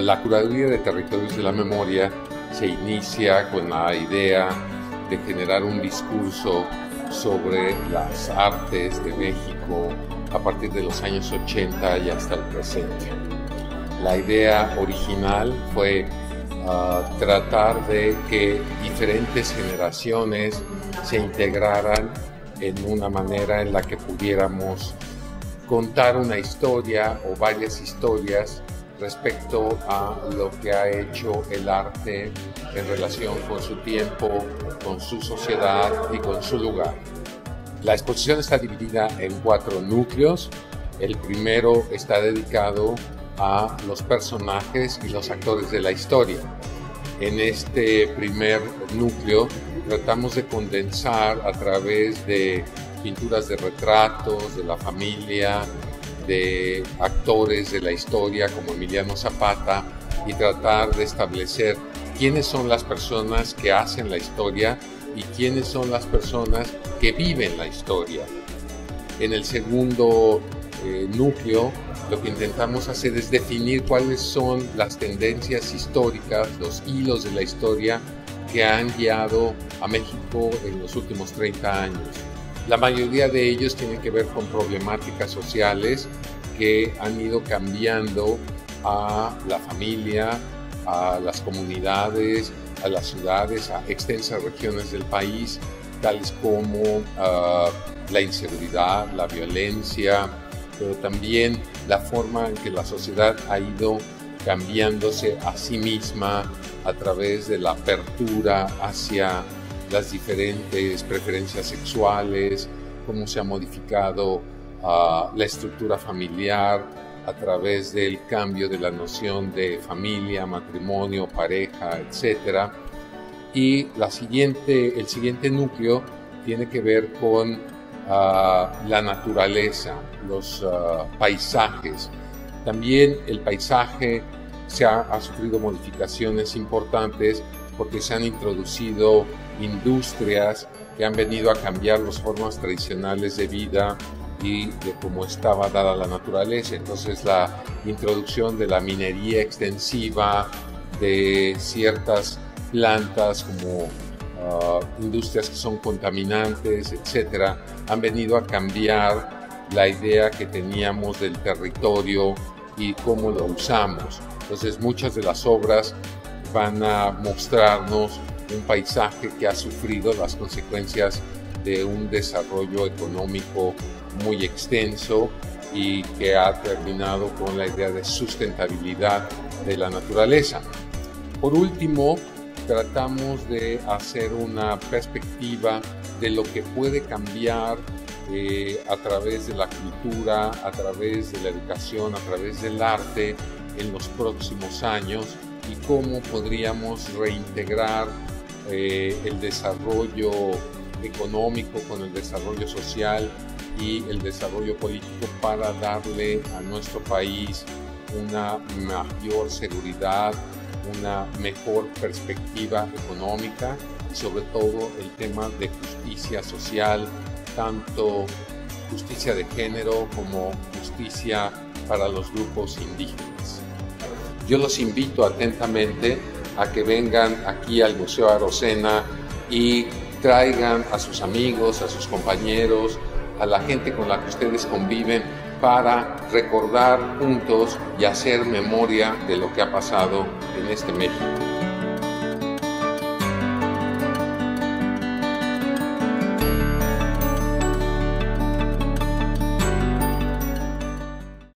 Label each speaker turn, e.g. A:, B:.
A: La curaduría de territorios de la memoria se inicia con la idea de generar un discurso sobre las artes de México a partir de los años 80 y hasta el presente. La idea original fue ah, tratar de que diferentes generaciones se integraran en una manera en la que pudiéramos contar una historia o varias historias respecto a lo que ha hecho el arte en relación con su tiempo, con su sociedad y con su lugar. La exposición está dividida en cuatro núcleos. El primero está dedicado a los personajes y los actores de la historia. En este primer núcleo tratamos de condensar a través de pinturas de retratos de la familia, de actores de la historia como Emiliano Zapata y tratar de establecer quiénes son las personas que hacen la historia y quiénes son las personas que viven la historia. En el segundo eh, núcleo, lo que intentamos hacer es definir cuáles son las tendencias históricas, los hilos de la historia que han guiado a México en los últimos 30 años. La mayoría de ellos tienen que ver con problemáticas sociales que han ido cambiando a la familia, a las comunidades, a las ciudades, a extensas regiones del país, tales como ah, la inseguridad, la violencia, pero también la forma en que la sociedad ha ido cambiándose a sí misma a través de la apertura hacia las diferentes preferencias sexuales, cómo se ha modificado ah, la estructura familiar a través del cambio de la noción de familia, matrimonio, pareja, etc. Y la siguiente, el siguiente núcleo tiene que ver con ah, la naturaleza, los ah, paisajes. También el paisaje se ha, ha sufrido modificaciones importantes porque se han introducido industrias que han venido a cambiar las formas tradicionales de vida y de cómo estaba dada la naturaleza. Entonces la introducción de la minería extensiva, de ciertas plantas como ah, industrias que son contaminantes, etcétera, han venido a cambiar la idea que teníamos del territorio y cómo lo usamos. Entonces muchas de las obras van a mostrarnos un paisaje que ha sufrido las consecuencias de un desarrollo económico muy extenso y que ha terminado con la idea de sustentabilidad de la naturaleza. Por último, tratamos de hacer una perspectiva de lo que puede cambiar eh, a través de la cultura, a través de la educación, a través del arte en los próximos años y cómo podríamos reintegrar eh, el desarrollo económico con el desarrollo social y el desarrollo político para darle a nuestro país una mayor seguridad, una mejor perspectiva económica y sobre todo el tema de justicia social, tanto justicia de género como justicia para los grupos indígenas. Yo los invito atentamente a que vengan aquí al Museo Arocena y traigan a sus amigos, a sus compañeros, a la gente con la que ustedes conviven para recordar juntos y hacer memoria de lo que ha pasado en este México.